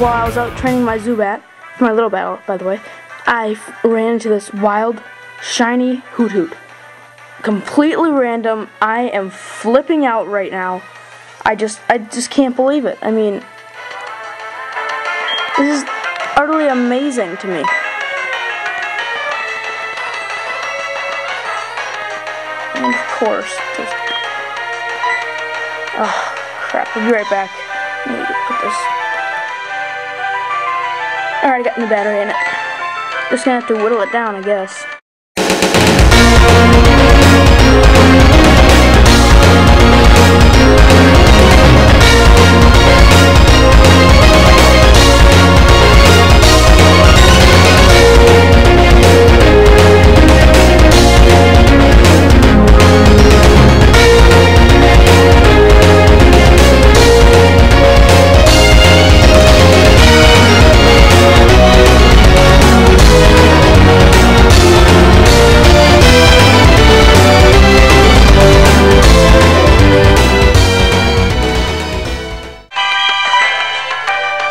was out training my Zubat, my little battle, by the way, I ran into this wild, shiny Hoothoot. Completely random. I am flipping out right now. I just, I just can't believe it. I mean, this is utterly amazing to me. And of course, oh crap! I'll be right back. Let me put this. I got new battery in it. Just gonna have to whittle it down, I guess.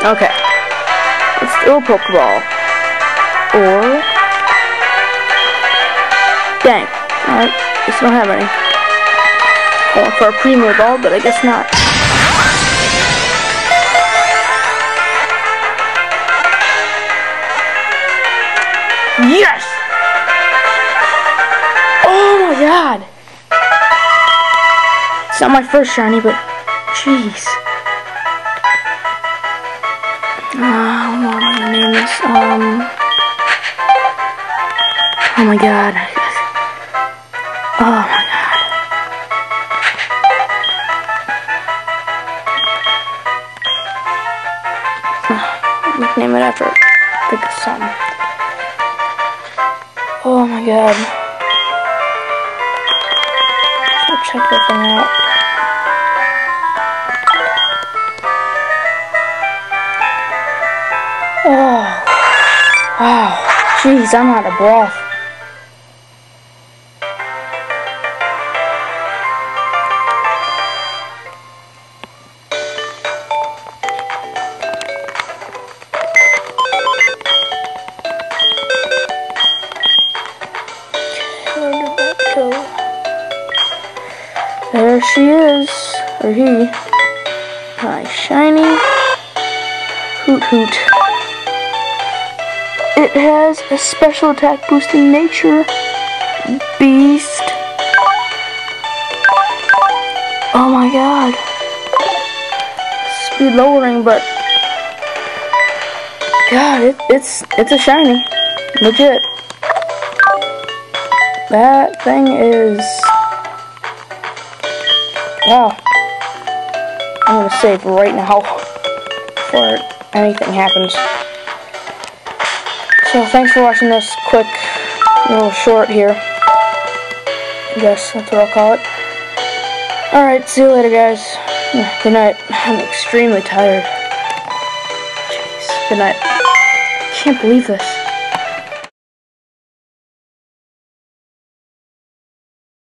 Okay. Let's do a Pokeball. Or... Dang. Alright, don't have any. Going for a Premier Ball, but I guess not. Yes! Oh my god! It's not my first shiny, but jeez. Uh, what am I gonna name this? Um. Oh my god. Oh my god. Uh, name it after think of. Oh my god. So check that thing out. Oh, wow. Jeez, I'm out of breath. There she is, or he. My shiny Hoothoot. It has a special attack boosting nature. Beast. Oh my god. Speed lowering, but God, it, it's it's a shiny. Legit. That thing is Wow. I'm gonna save right now before anything happens. So thanks for watching this quick little short here. I guess that's what I'll call it. Alright, see you later guys. Good night. I'm extremely tired. Jeez. Good night. I can't believe this.